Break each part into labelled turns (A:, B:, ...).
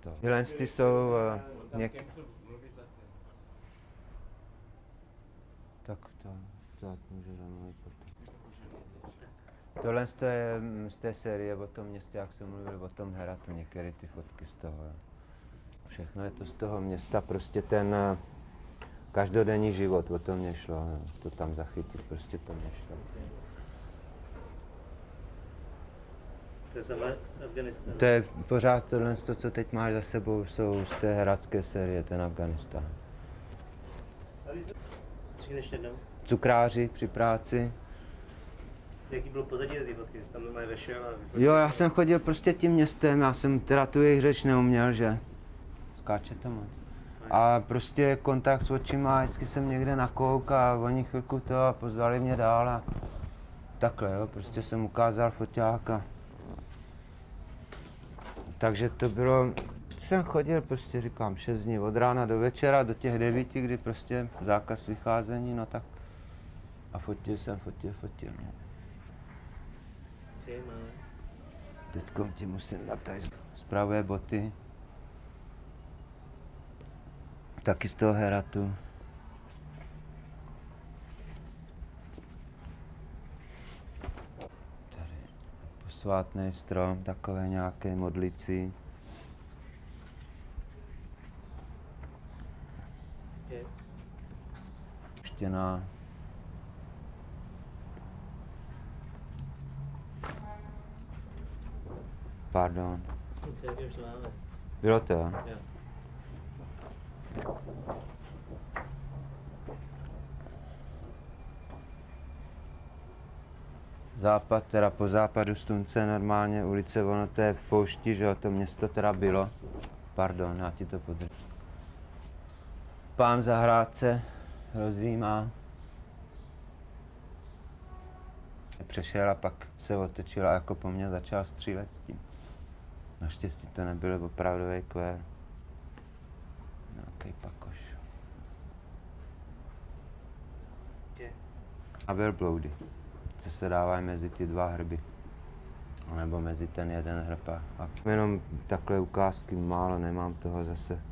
A: To. Tyhle ty jsou uh, něk... Tak to, to může zamluvit potom. Tohle z té, z té série o tom městě, jak jsem mluvil o tom Heratu, některé ty fotky z toho. Jo. Všechno je to z toho města, prostě ten eh, každodenní život, o to mě šlo, jo. to tam zachytit, prostě to mě šlo.
B: To je
A: pořád tohle, to, co teď máš za sebou, jsou z té heradské série, ten Afganistán. Cukráři při práci.
B: Jaký bylo pozadí té fotky? Tam normálně vešel a
A: Jo, já jsem chodil prostě tím městem, já jsem teda tu jejich řeč neuměl, že skáče to moc. A prostě kontakt s očima, vždycky jsem někde nakouk a oni chvilku to a pozvali mě dál a takhle, jo, prostě jsem ukázal foťák a takže to bylo, jsem chodil prostě, říkám, 6 dní od rána do večera, do těch devíti, kdy prostě zákaz vycházení, no tak a fotil jsem, fotil, fotil. No. Teďko ti musím dát tady zpravuje boty. Taky z toho heratu. Tady posvátný strom, takové nějaké modlici. Štěná. Pardon. Bylo to, jo? Západ, teda po západu slunce normálně ulice, ono to je v poušti, že jo, to město teda bylo. Pardon, já ti to podržím. Pán zahrádce rozjímá. Přešel a pak se otočil a jako po mně začal střílet s tím. Naštěstí to nebyl opravdový kvér. Nějaký pakoš. A velbloudy, co se dávají mezi ty dva hrby. Nebo mezi ten jeden hrb a... jenom takhle ukázky málo, nemám toho zase.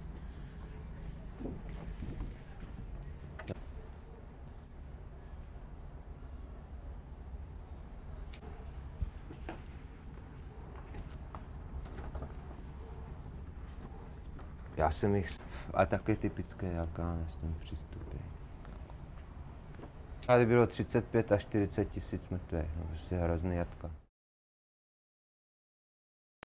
A: Já jsem jich, a taky typické Afgánec, ten přístup je. Tady bylo 35 až 40 tisíc mrtvých, no, prostě hrozný jatka.